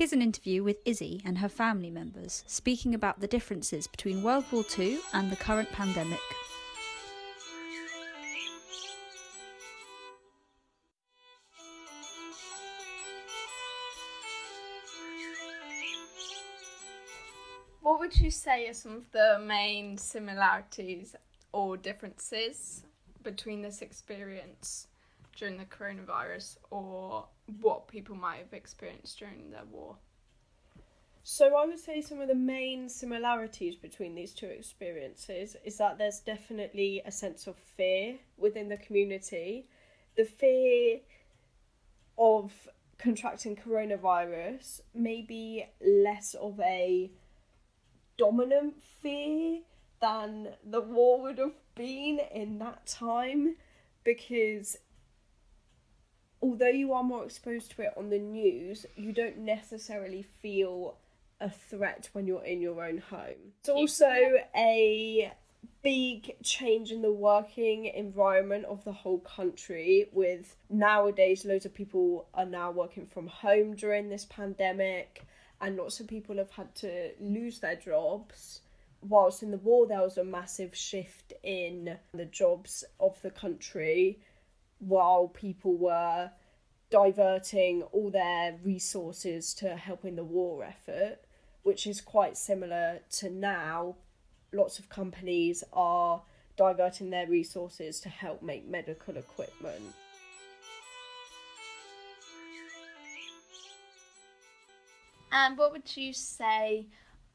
Here's an interview with Izzy and her family members speaking about the differences between World War II and the current pandemic. What would you say are some of the main similarities or differences between this experience during the coronavirus or what people might have experienced during the war? So I would say some of the main similarities between these two experiences is that there's definitely a sense of fear within the community. The fear of contracting coronavirus may be less of a dominant fear than the war would have been in that time because although you are more exposed to it on the news, you don't necessarily feel a threat when you're in your own home. It's also a big change in the working environment of the whole country with nowadays loads of people are now working from home during this pandemic and lots of people have had to lose their jobs. Whilst in the war, there was a massive shift in the jobs of the country, while people were diverting all their resources to helping the war effort, which is quite similar to now. Lots of companies are diverting their resources to help make medical equipment. And what would you say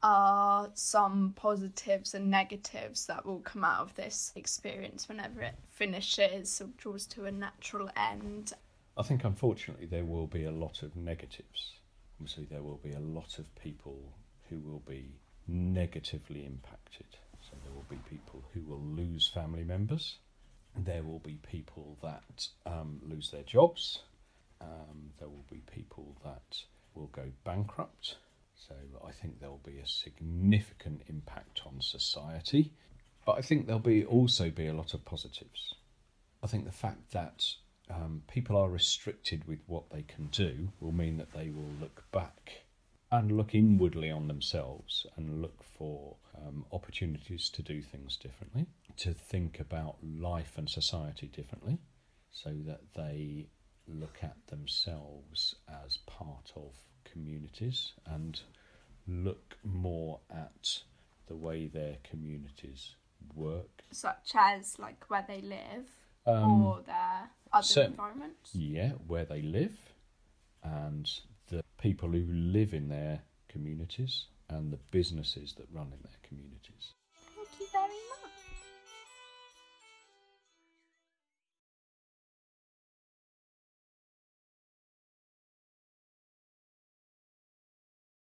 are some positives and negatives that will come out of this experience whenever it finishes or draws to a natural end? I think unfortunately there will be a lot of negatives. Obviously, there will be a lot of people who will be negatively impacted. So, there will be people who will lose family members, there will be people that um, lose their jobs, um, there will be people that will go bankrupt. So I think there will be a significant impact on society. But I think there'll be also be a lot of positives. I think the fact that um, people are restricted with what they can do will mean that they will look back and look inwardly on themselves and look for um, opportunities to do things differently, to think about life and society differently, so that they look at themselves as part of communities and look more at the way their communities work. Such as like where they live Um, or their other certain- environments? Yeah, where they live and the people who live in their communities and the businesses that run in their communities.